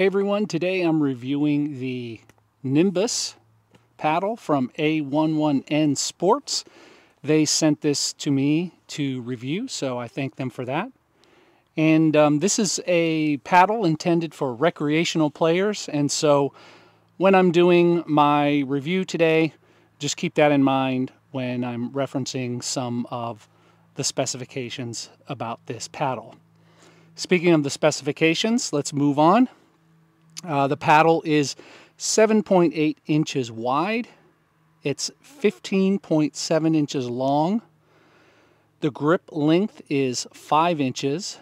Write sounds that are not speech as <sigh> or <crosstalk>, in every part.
Hey everyone, today I'm reviewing the Nimbus paddle from A11N Sports. They sent this to me to review, so I thank them for that. And um, this is a paddle intended for recreational players, and so when I'm doing my review today, just keep that in mind when I'm referencing some of the specifications about this paddle. Speaking of the specifications, let's move on. Uh, the paddle is 7.8 inches wide. It's 15.7 inches long. The grip length is 5 inches.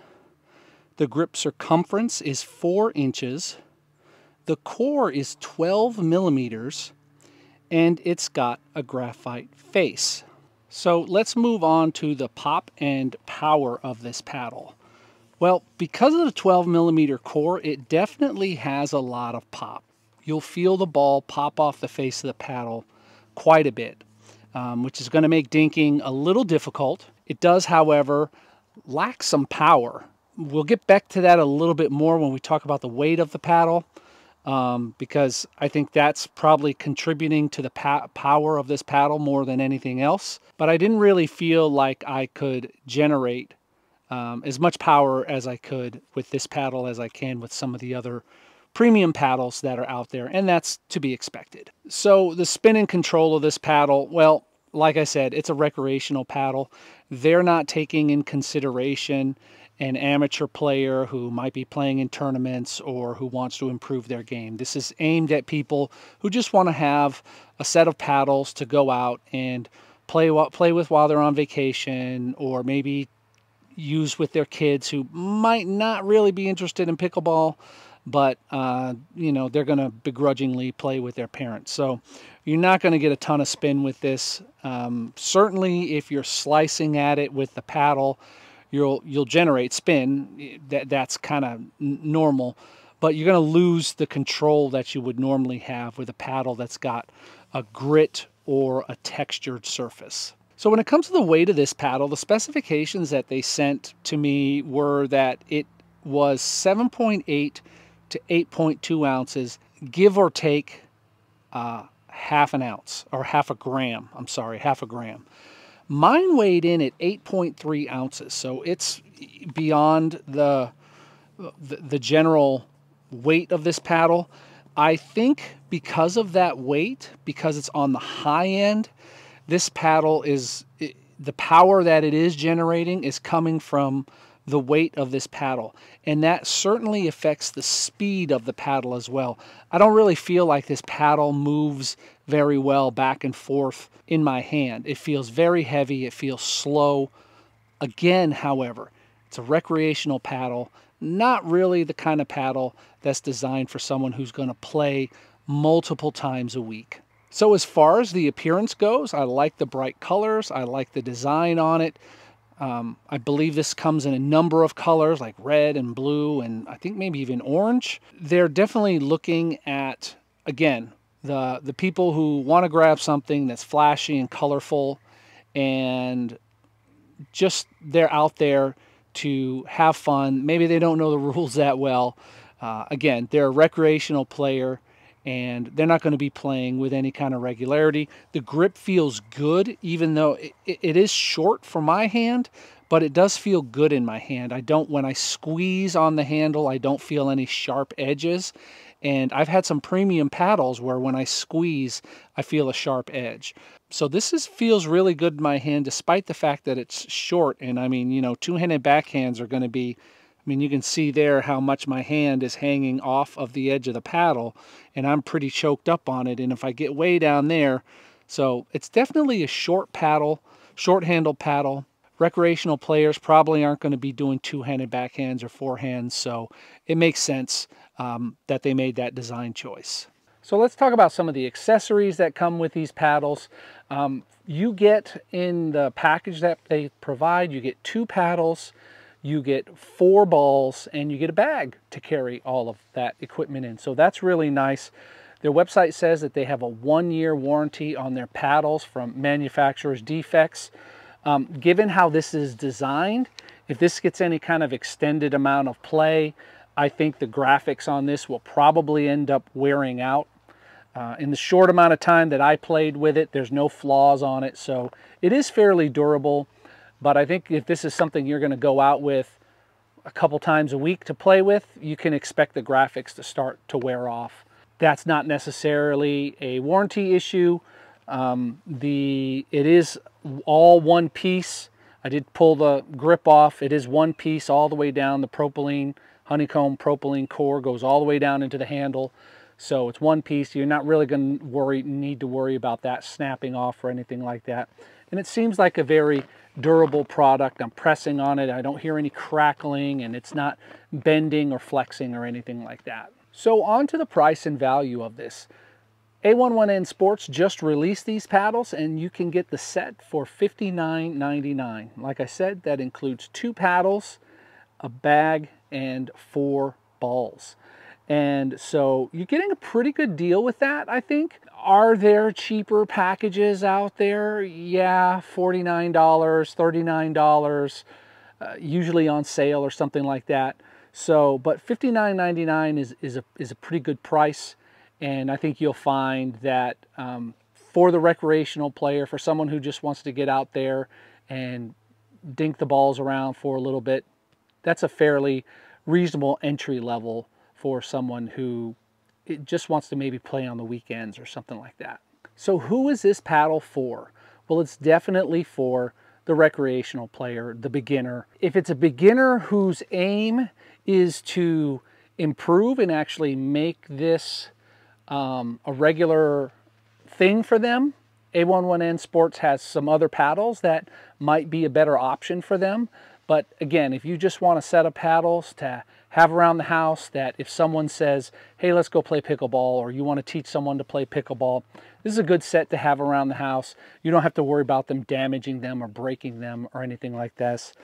The grip circumference is 4 inches. The core is 12 millimeters. And it's got a graphite face. So let's move on to the pop and power of this paddle. Well, because of the 12 millimeter core, it definitely has a lot of pop. You'll feel the ball pop off the face of the paddle quite a bit, um, which is going to make dinking a little difficult. It does, however, lack some power. We'll get back to that a little bit more when we talk about the weight of the paddle, um, because I think that's probably contributing to the power of this paddle more than anything else. But I didn't really feel like I could generate um, as much power as I could with this paddle as I can with some of the other premium paddles that are out there, and that's to be expected. So the spin and control of this paddle, well, like I said, it's a recreational paddle. They're not taking in consideration an amateur player who might be playing in tournaments or who wants to improve their game. This is aimed at people who just want to have a set of paddles to go out and play play with while they're on vacation or maybe use with their kids who might not really be interested in pickleball, but uh, you know they're going to begrudgingly play with their parents. So you're not going to get a ton of spin with this. Um, certainly, if you're slicing at it with the paddle, you'll you'll generate spin. That that's kind of normal, but you're going to lose the control that you would normally have with a paddle that's got a grit or a textured surface. So when it comes to the weight of this paddle, the specifications that they sent to me were that it was 7.8 to 8.2 ounces, give or take uh, half an ounce or half a gram. I'm sorry, half a gram. Mine weighed in at 8.3 ounces, so it's beyond the, the, the general weight of this paddle. I think because of that weight, because it's on the high end, this paddle is the power that it is generating is coming from the weight of this paddle and that certainly affects the speed of the paddle as well. I don't really feel like this paddle moves very well back and forth in my hand. It feels very heavy, it feels slow. Again, however, it's a recreational paddle, not really the kind of paddle that's designed for someone who's going to play multiple times a week. So as far as the appearance goes, I like the bright colors. I like the design on it. Um, I believe this comes in a number of colors like red and blue and I think maybe even orange. They're definitely looking at, again, the, the people who want to grab something that's flashy and colorful and just they're out there to have fun. Maybe they don't know the <laughs> rules that well. Uh, again, they're a recreational player and they're not going to be playing with any kind of regularity. The grip feels good, even though it, it is short for my hand, but it does feel good in my hand. I don't, when I squeeze on the handle, I don't feel any sharp edges. And I've had some premium paddles where when I squeeze, I feel a sharp edge. So this is feels really good in my hand, despite the fact that it's short. And I mean, you know, two-handed backhands are going to be mean, you can see there how much my hand is hanging off of the edge of the paddle, and I'm pretty choked up on it. And if I get way down there, so it's definitely a short paddle, short handle paddle. Recreational players probably aren't going to be doing two-handed backhands or forehands, so it makes sense um, that they made that design choice. So let's talk about some of the accessories that come with these paddles. Um, you get in the package that they provide, you get two paddles, you get four balls and you get a bag to carry all of that equipment in. So that's really nice. Their website says that they have a one-year warranty on their paddles from manufacturer's defects. Um, given how this is designed, if this gets any kind of extended amount of play, I think the graphics on this will probably end up wearing out. Uh, in the short amount of time that I played with it, there's no flaws on it, so it is fairly durable. But I think if this is something you're going to go out with a couple times a week to play with, you can expect the graphics to start to wear off. That's not necessarily a warranty issue. Um, the It is all one piece. I did pull the grip off. It is one piece all the way down. The propylene, honeycomb propylene core goes all the way down into the handle. So it's one piece. You're not really going to worry, need to worry about that snapping off or anything like that. And it seems like a very durable product. I'm pressing on it. I don't hear any crackling and it's not bending or flexing or anything like that. So on to the price and value of this. A11N Sports just released these paddles and you can get the set for $59.99. Like I said, that includes two paddles, a bag, and four balls. And so you're getting a pretty good deal with that, I think. Are there cheaper packages out there? Yeah, $49, $39, uh, usually on sale or something like that. So, but $59.99 is, is, a, is a pretty good price. And I think you'll find that um, for the recreational player, for someone who just wants to get out there and dink the balls around for a little bit, that's a fairly reasonable entry level for someone who just wants to maybe play on the weekends or something like that. So who is this paddle for? Well, it's definitely for the recreational player, the beginner. If it's a beginner whose aim is to improve and actually make this um, a regular thing for them. A11N Sports has some other paddles that might be a better option for them. But again, if you just want a set of paddles to have around the house that if someone says, hey, let's go play pickleball, or you want to teach someone to play pickleball, this is a good set to have around the house. You don't have to worry about them damaging them or breaking them or anything like this.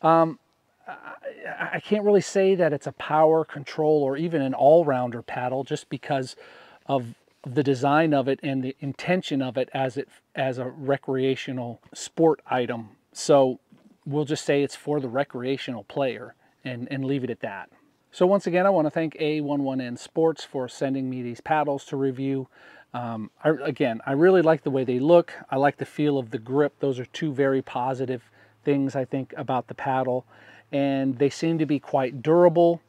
Um, I can't really say that it's a power control or even an all-rounder paddle just because of the design of it and the intention of it as it as a recreational sport item. So we'll just say it's for the recreational player and, and leave it at that. So once again, I want to thank A11N Sports for sending me these paddles to review. Um, I, again, I really like the way they look. I like the feel of the grip. Those are two very positive things I think about the paddle and they seem to be quite durable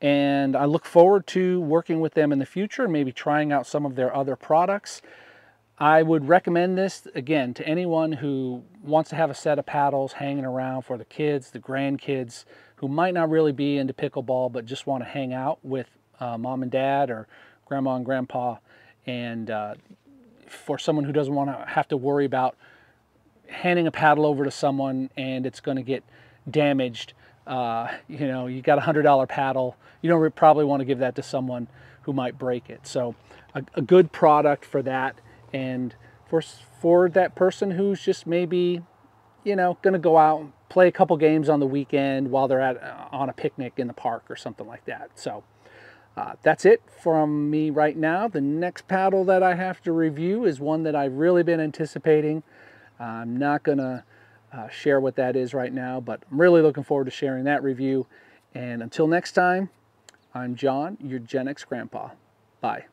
and I look forward to working with them in the future and maybe trying out some of their other products. I would recommend this again to anyone who wants to have a set of paddles hanging around for the kids, the grandkids who might not really be into pickleball but just want to hang out with uh, mom and dad or grandma and grandpa and uh, for someone who doesn't want to have to worry about handing a paddle over to someone and it's going to get damaged. Uh, you know, you got a hundred dollar paddle. You don't probably want to give that to someone who might break it. So a, a good product for that. And for, for that person who's just maybe, you know, going to go out and play a couple games on the weekend while they're at uh, on a picnic in the park or something like that. So uh, that's it from me right now. The next paddle that I have to review is one that I've really been anticipating. I'm not going to uh, share what that is right now, but I'm really looking forward to sharing that review. And until next time, I'm John, your Gen X grandpa. Bye.